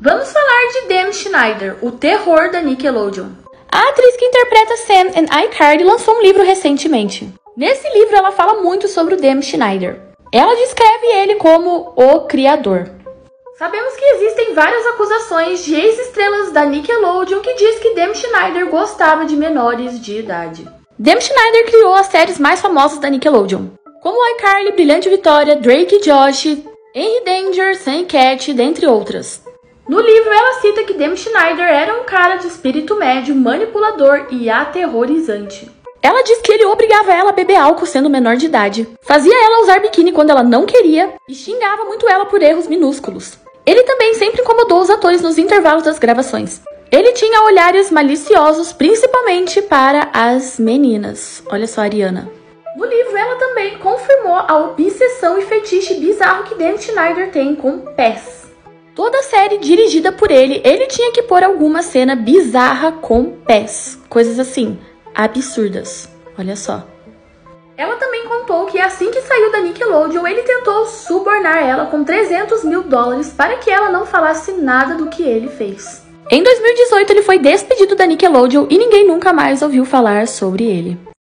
Vamos falar de Dan Schneider, o terror da Nickelodeon. A atriz que interpreta Sam em iCarly lançou um livro recentemente. Nesse livro, ela fala muito sobre o Dan Schneider. Ela descreve ele como o criador. Sabemos que existem várias acusações de ex-estrelas da Nickelodeon que diz que Dan Schneider gostava de menores de idade. Dan Schneider criou as séries mais famosas da Nickelodeon, como iCarly, Brilhante Vitória, Drake e Josh, Henry Danger, Sam Cat, dentre outras. No livro, ela cita que Dan Schneider era um cara de espírito médio, manipulador e aterrorizante. Ela diz que ele obrigava ela a beber álcool sendo menor de idade, fazia ela usar biquíni quando ela não queria e xingava muito ela por erros minúsculos. Ele também sempre incomodou os atores nos intervalos das gravações. Ele tinha olhares maliciosos, principalmente para as meninas. Olha só, Ariana. No livro, ela também confirmou a obsessão e fetiche bizarro que Dan Schneider tem com pés. Toda a série dirigida por ele, ele tinha que pôr alguma cena bizarra com pés. Coisas assim, absurdas. Olha só. Ela também contou que assim que saiu da Nickelodeon, ele tentou subornar ela com 300 mil dólares para que ela não falasse nada do que ele fez. Em 2018, ele foi despedido da Nickelodeon e ninguém nunca mais ouviu falar sobre ele.